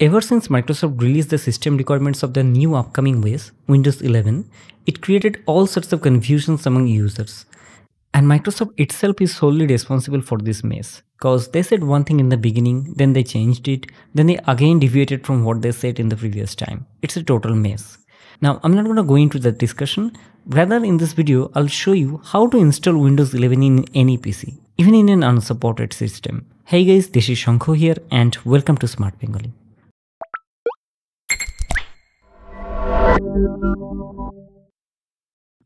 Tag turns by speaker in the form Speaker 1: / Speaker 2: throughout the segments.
Speaker 1: Ever since Microsoft released the system requirements of the new upcoming OS, Windows 11, it created all sorts of confusions among users. And Microsoft itself is solely responsible for this mess. Cause they said one thing in the beginning, then they changed it, then they again deviated from what they said in the previous time. It's a total mess. Now I'm not gonna go into that discussion. Rather in this video, I'll show you how to install Windows 11 in any PC, even in an unsupported system. Hey guys, this is Shankho here and welcome to Smart Bengali.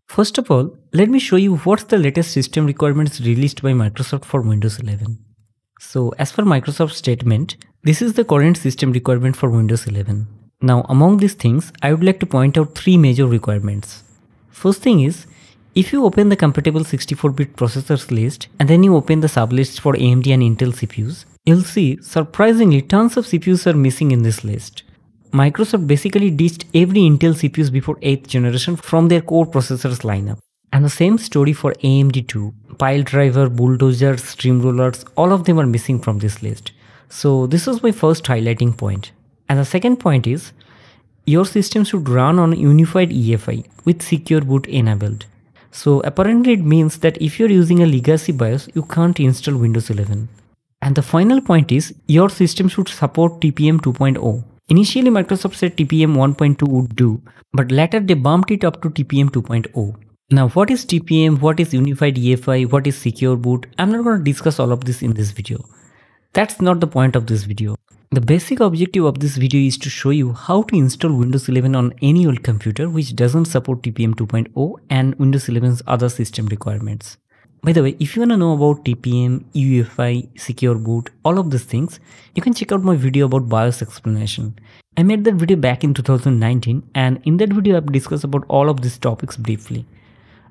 Speaker 1: First of all, let me show you what's the latest system requirements released by Microsoft for Windows 11. So as per Microsoft's statement, this is the current system requirement for Windows 11. Now among these things, I would like to point out three major requirements. First thing is, if you open the compatible 64-bit processors list and then you open the sublists for AMD and Intel CPUs, you'll see surprisingly tons of CPUs are missing in this list. Microsoft basically ditched every Intel CPUs before 8th generation from their core processors lineup. And the same story for AMD too. Piledriver, Bulldozer, Steamrollers, all of them are missing from this list. So this was my first highlighting point. And the second point is, your system should run on unified EFI with secure boot enabled. So apparently it means that if you're using a legacy BIOS, you can't install Windows 11. And the final point is, your system should support TPM 2.0 Initially, Microsoft said TPM 1.2 would do, but later they bumped it up to TPM 2.0. Now, what is TPM, what is Unified EFI, what is Secure Boot? I'm not going to discuss all of this in this video. That's not the point of this video. The basic objective of this video is to show you how to install Windows 11 on any old computer which doesn't support TPM 2.0 and Windows 11's other system requirements. By the way, if you want to know about TPM, UEFI, Secure Boot, all of these things, you can check out my video about BIOS explanation. I made that video back in 2019 and in that video I've discussed about all of these topics briefly.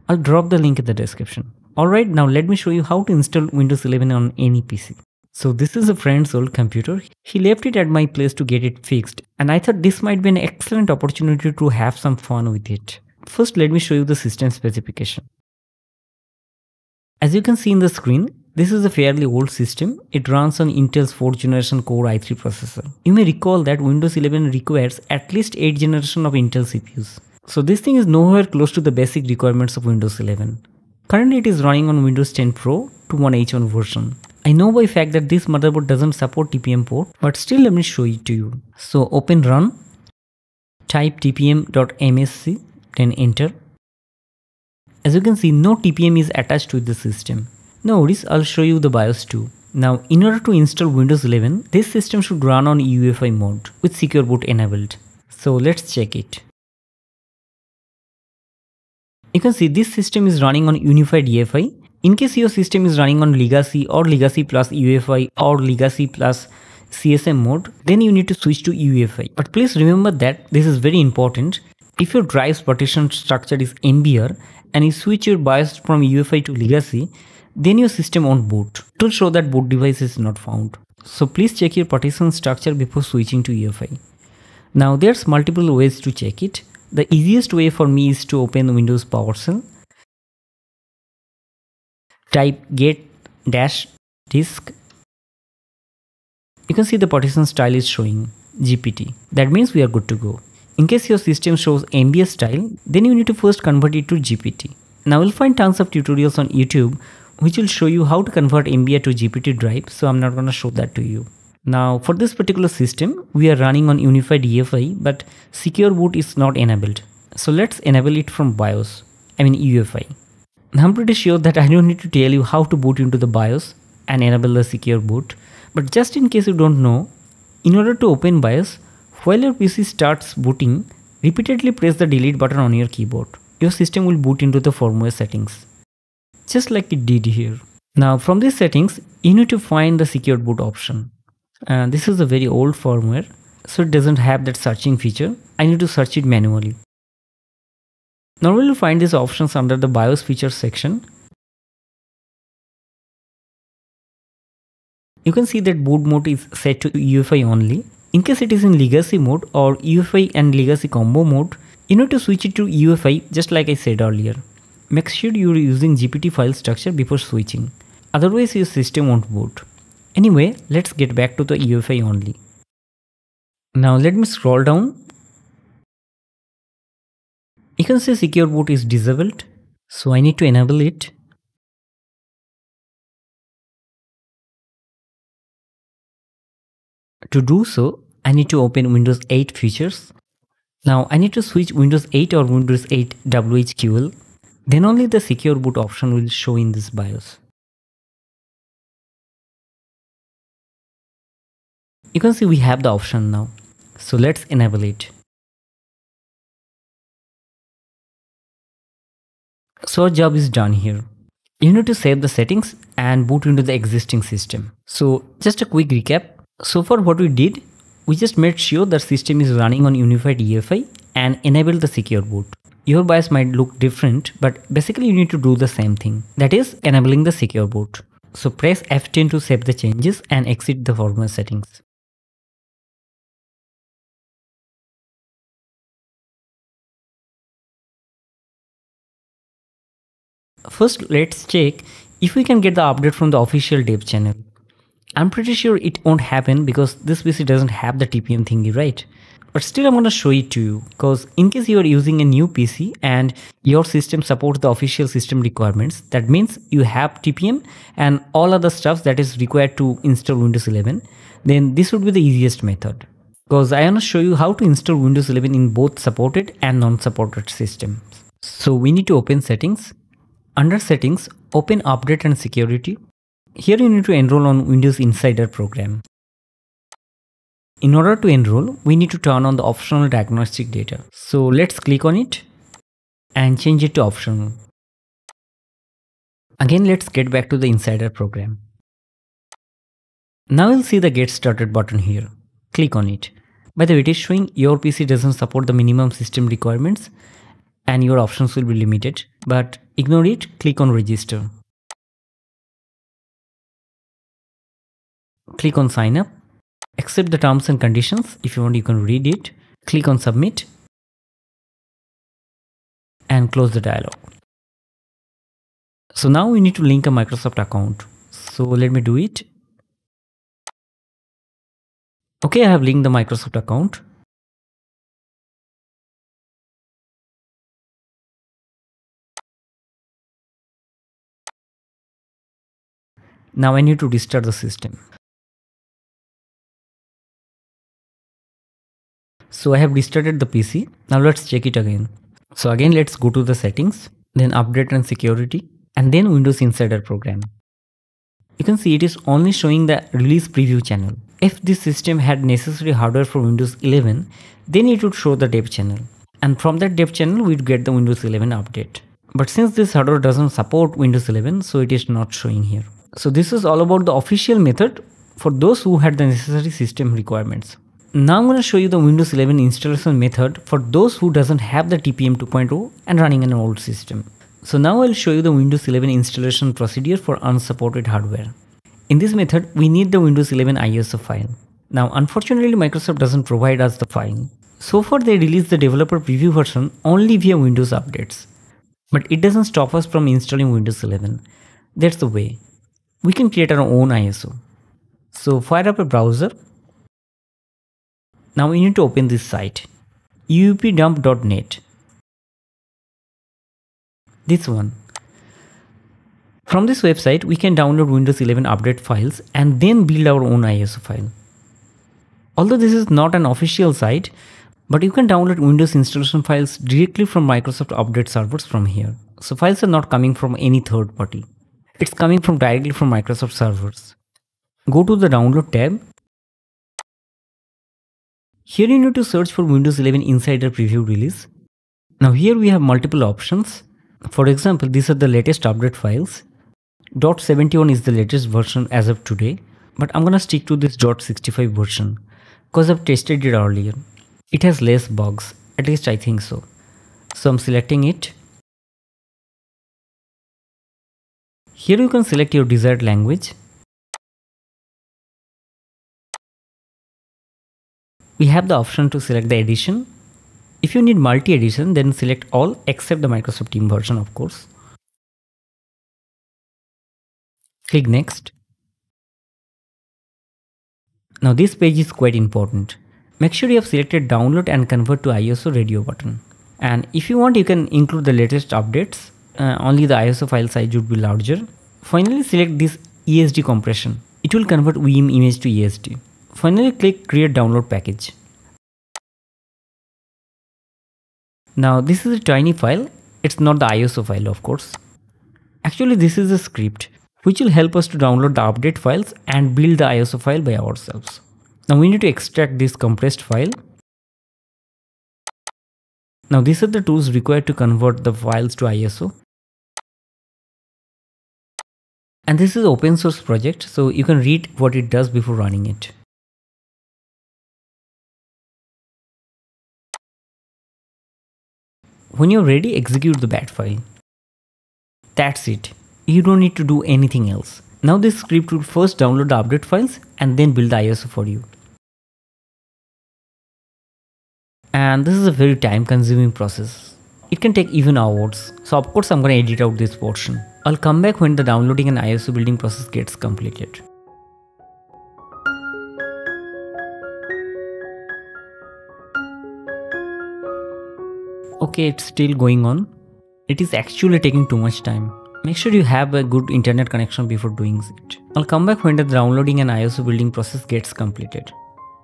Speaker 1: I'll drop the link in the description. Alright, now let me show you how to install Windows 11 on any PC. So this is a friend's old computer. He left it at my place to get it fixed and I thought this might be an excellent opportunity to have some fun with it. First let me show you the system specification. As you can see in the screen, this is a fairly old system. It runs on Intel's 4th generation Core i3 processor. You may recall that Windows 11 requires at least 8 generation of Intel CPUs. So this thing is nowhere close to the basic requirements of Windows 11. Currently it is running on Windows 10 Pro 21H1 version. I know by fact that this motherboard doesn't support TPM port, but still let me show it to you. So open run, type tpm.msc, then enter. As you can see, no TPM is attached to the system. No worries, I'll show you the BIOS too. Now, in order to install Windows 11, this system should run on UEFI mode with Secure Boot enabled. So let's check it. You can see this system is running on Unified EFI. In case your system is running on Legacy or Legacy plus UEFI or Legacy plus CSM mode, then you need to switch to UEFI. But please remember that this is very important. If your drive's partition structure is MBR and you switch your BIOS from UEFI to legacy, then your system won't boot. It will show that boot device is not found. So please check your partition structure before switching to UEFI. Now there's multiple ways to check it. The easiest way for me is to open Windows PowerShell. Type get dash disk. You can see the partition style is showing GPT. That means we are good to go. In case your system shows MBR style, then you need to first convert it to GPT. Now you'll find tons of tutorials on YouTube which will show you how to convert MBR to GPT drive, so I'm not going to show that to you. Now for this particular system, we are running on Unified EFI, but Secure Boot is not enabled. So let's enable it from BIOS, I mean UEFI. Now I'm pretty sure that I don't need to tell you how to boot into the BIOS and enable the Secure Boot, but just in case you don't know, in order to open BIOS, while your PC starts booting, repeatedly press the delete button on your keyboard. Your system will boot into the firmware settings. Just like it did here. Now from these settings, you need to find the secure boot option. Uh, this is a very old firmware, so it doesn't have that searching feature. I need to search it manually. Normally you find these options under the BIOS features section. You can see that boot mode is set to UEFI only in case it is in legacy mode or UEFI and legacy combo mode, you need to switch it to UEFI just like I said earlier. Make sure you are using GPT file structure before switching, otherwise your system won't boot. Anyway, let's get back to the UEFI only. Now let me scroll down. You can see secure boot is disabled. So I need to enable it. To do so, I need to open Windows 8 features. Now I need to switch Windows 8 or Windows 8 WHQL. Then only the secure boot option will show in this BIOS. You can see we have the option now. So let's enable it. So our job is done here. You need to save the settings and boot into the existing system. So just a quick recap. So far what we did, we just made sure the system is running on unified EFI and enable the secure boot. Your BIOS might look different, but basically you need to do the same thing. That is enabling the secure boot. So press F10 to save the changes and exit the firmware settings. First, let's check if we can get the update from the official dev channel. I'm pretty sure it won't happen because this PC doesn't have the TPM thingy, right? But still I'm gonna show it to you because in case you are using a new PC and your system supports the official system requirements, that means you have TPM and all other stuff that is required to install Windows 11, then this would be the easiest method. Because I wanna show you how to install Windows 11 in both supported and non-supported systems. So we need to open settings. Under settings, open update and security here you need to enroll on Windows Insider program. In order to enroll, we need to turn on the optional diagnostic data. So let's click on it and change it to optional. Again, let's get back to the Insider program. Now you'll see the Get Started button here. Click on it. By the way, it is showing your PC doesn't support the minimum system requirements and your options will be limited, but ignore it, click on Register. Click on sign up, accept the terms and conditions. If you want, you can read it. Click on submit and close the dialog. So now we need to link a Microsoft account. So let me do it. Okay, I have linked the Microsoft account. Now I need to restart the system. So I have restarted the PC. Now let's check it again. So again, let's go to the settings, then update and security, and then Windows Insider program. You can see it is only showing the release preview channel. If this system had necessary hardware for Windows 11, then it would show the dev channel. And from that dev channel, we'd get the Windows 11 update. But since this hardware doesn't support Windows 11, so it is not showing here. So this is all about the official method for those who had the necessary system requirements. Now I'm going to show you the Windows 11 installation method for those who doesn't have the TPM 2.0 and running an old system. So now I'll show you the Windows 11 installation procedure for unsupported hardware. In this method, we need the Windows 11 ISO file. Now unfortunately Microsoft doesn't provide us the file. So far they released the developer preview version only via Windows updates. But it doesn't stop us from installing Windows 11. That's the way. We can create our own ISO. So fire up a browser now we need to open this site uupdump.net. This one. From this website, we can download Windows 11 update files and then build our own ISO file. Although this is not an official site, but you can download Windows installation files directly from Microsoft update servers from here. So files are not coming from any third party. It's coming from directly from Microsoft servers. Go to the download tab here you need to search for Windows 11 Insider Preview release. Now here we have multiple options. For example, these are the latest update files. .71 is the latest version as of today, but I'm gonna stick to this .65 version because I've tested it earlier. It has less bugs, at least I think so. So I'm selecting it. Here you can select your desired language we have the option to select the edition. If you need multi-edition, then select all except the Microsoft Team version, of course. Click Next. Now this page is quite important. Make sure you have selected download and convert to ISO radio button. And if you want, you can include the latest updates. Uh, only the ISO file size would be larger. Finally, select this ESD compression. It will convert WIM image to ESD. Finally, click create download package. Now this is a tiny file. It's not the ISO file, of course. Actually, this is a script which will help us to download the update files and build the ISO file by ourselves. Now we need to extract this compressed file. Now these are the tools required to convert the files to ISO. And this is open source project, so you can read what it does before running it. When you're ready, execute the bat file. That's it. You don't need to do anything else. Now this script will first download the update files and then build the ISO for you. And this is a very time consuming process. It can take even hours. So of course I'm gonna edit out this portion. I'll come back when the downloading and ISO building process gets completed. Okay, it's still going on. It is actually taking too much time. Make sure you have a good internet connection before doing it. I'll come back when the downloading and ISO building process gets completed.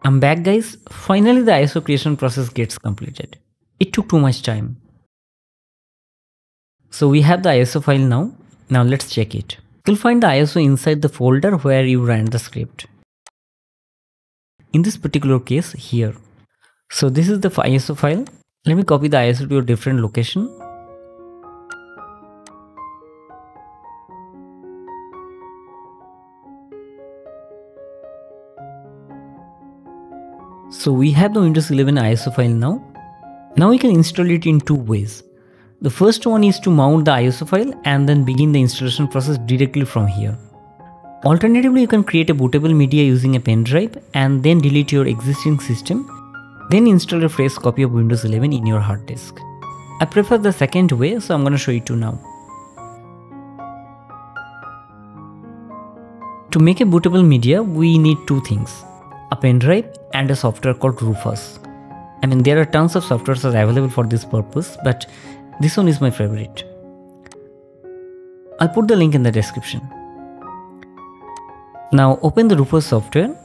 Speaker 1: I'm back guys. Finally the ISO creation process gets completed. It took too much time. So we have the ISO file now. Now let's check it. You'll find the ISO inside the folder where you ran the script. In this particular case here. So this is the ISO file. Let me copy the ISO to a different location So we have the Windows 11 ISO file now. Now we can install it in two ways. The first one is to mount the ISO file and then begin the installation process directly from here. Alternatively, you can create a bootable media using a pen drive and then delete your existing system. Then install a fresh copy of Windows 11 in your hard disk. I prefer the second way, so I'm to show you now. To make a bootable media, we need two things a pen drive and a software called Rufus. I mean there are tons of softwares available for this purpose but this one is my favorite. I'll put the link in the description. Now open the Rufus software,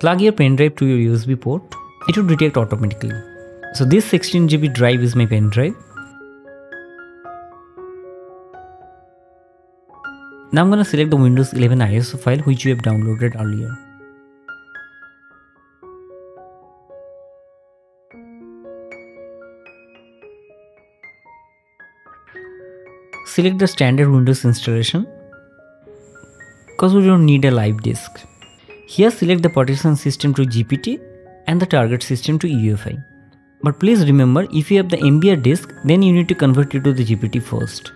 Speaker 1: plug your pen drive to your USB port, it would detect automatically. So this 16GB drive is my pen drive. Now I'm to select the Windows 11 ISO file which we have downloaded earlier. select the standard Windows installation because we don't need a live disk. Here select the partition system to GPT and the target system to UEFI. But please remember if you have the MBR disk then you need to convert it to the GPT first.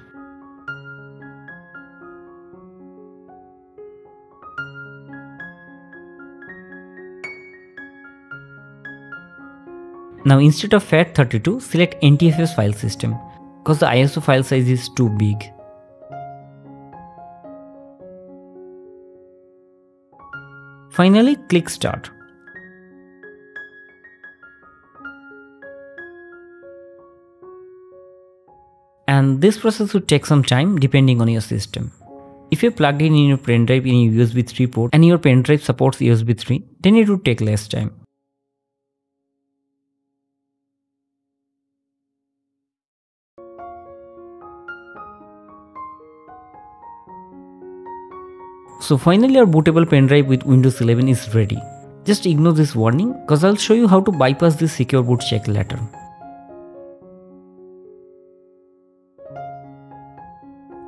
Speaker 1: Now instead of FAT32 select NTFS file system because the ISO file size is too big. Finally, click Start. And this process would take some time depending on your system. If you plugged in your pen drive in a USB 3 port and your pen drive supports USB 3, then it would take less time. So finally our bootable pen drive with Windows 11 is ready. Just ignore this warning cause I'll show you how to bypass this secure boot check later.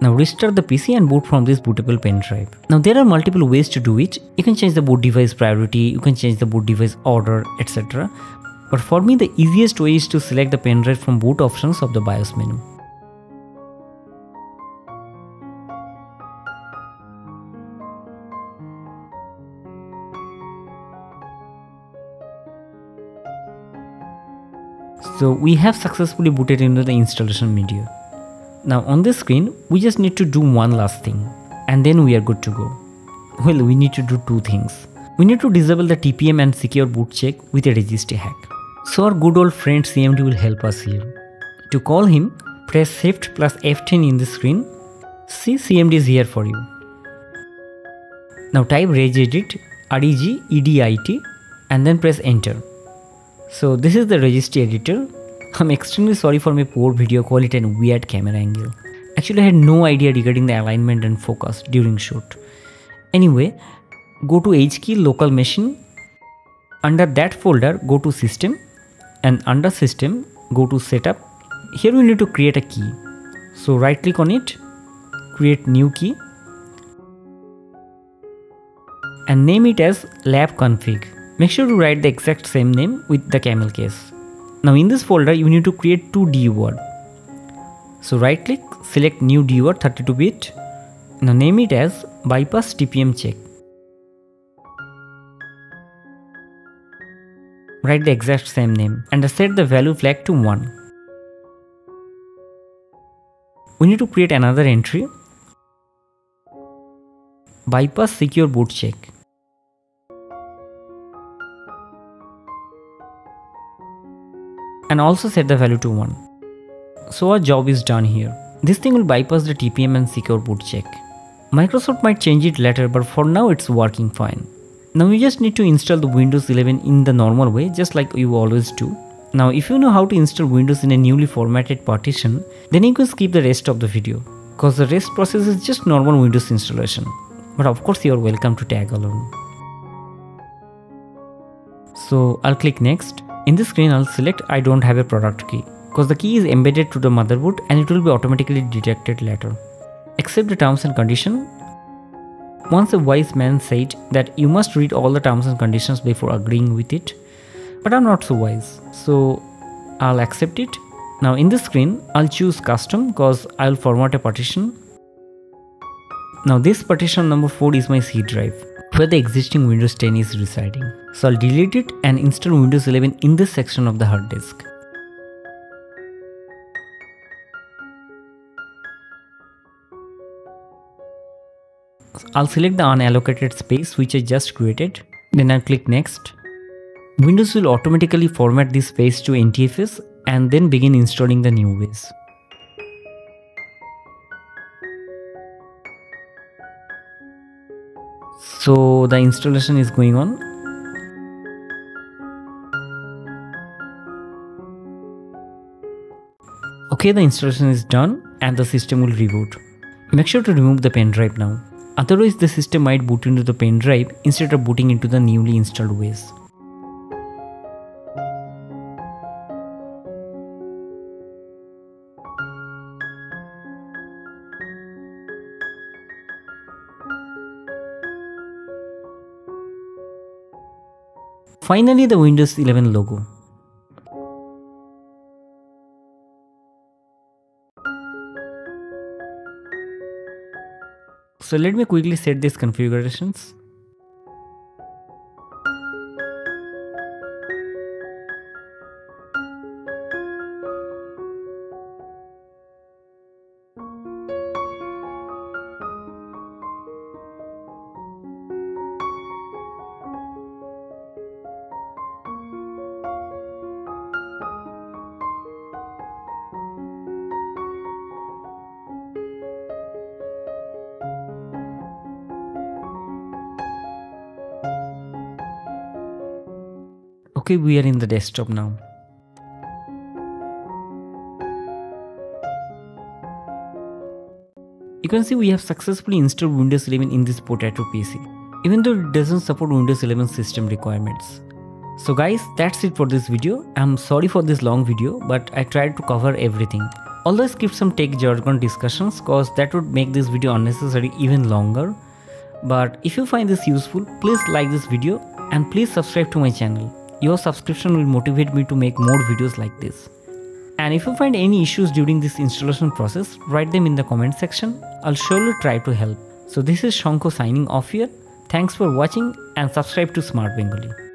Speaker 1: Now restart the PC and boot from this bootable pen drive. Now there are multiple ways to do it. You can change the boot device priority, you can change the boot device order, etc. But for me the easiest way is to select the pen drive from boot options of the BIOS menu. So we have successfully booted into the installation media. Now on this screen, we just need to do one last thing and then we are good to go. Well, we need to do two things. we need to disable the TPM and secure boot check with a registry hack. So our good old friend CMD will help us here. To call him, press Shift plus F10 in the screen. See CMD is here for you. Now type regedit reg edit and then press enter. So this is the registry editor. I'm extremely sorry for my poor video quality and weird camera angle. Actually I had no idea regarding the alignment and focus during shoot. Anyway, go to H key local machine. Under that folder go to system and under system go to setup. Here we need to create a key. So right click on it, create new key and name it as lab config. Make sure to write the exact same name with the camel case. Now in this folder you need to create two DWORD. So right click, select new DWORD 32 bit. Now name it as bypass TPM check. Write the exact same name and set the value flag to 1. We need to create another entry bypass secure boot check. And also set the value to 1. So our job is done here. This thing will bypass the TPM and secure boot check. Microsoft might change it later but for now it's working fine. Now you just need to install the Windows 11 in the normal way just like you always do. Now if you know how to install Windows in a newly formatted partition then you can skip the rest of the video cause the rest process is just normal Windows installation. But of course you are welcome to tag along. So I'll click next in this screen, I'll select I don't have a product key because the key is embedded to the motherboard and it will be automatically detected later. Accept the terms and condition. Once a wise man said that you must read all the terms and conditions before agreeing with it, but I'm not so wise, so I'll accept it. Now in this screen, I'll choose custom because I'll format a partition. Now this partition number 4 is my C drive where the existing Windows 10 is residing. So I'll delete it and install Windows 11 in this section of the hard disk. I'll select the unallocated space which I just created. Then I'll click next. Windows will automatically format this space to NTFS and then begin installing the new base. So the installation is going on. Okay the installation is done and the system will reboot. Make sure to remove the pen drive now. Otherwise the system might boot into the pen drive instead of booting into the newly installed OS. Finally the Windows 11 logo. So let me quickly set these configurations. Okay we are in the desktop now. You can see we have successfully installed Windows 11 in this potato PC even though it doesn't support Windows 11 system requirements. So guys that's it for this video. I'm sorry for this long video but I tried to cover everything. Although I skipped some tech jargon discussions cause that would make this video unnecessary even longer. But if you find this useful please like this video and please subscribe to my channel your subscription will motivate me to make more videos like this. And if you find any issues during this installation process, write them in the comment section. I'll surely try to help. So this is Shankho signing off here. Thanks for watching and subscribe to Smart Bengali.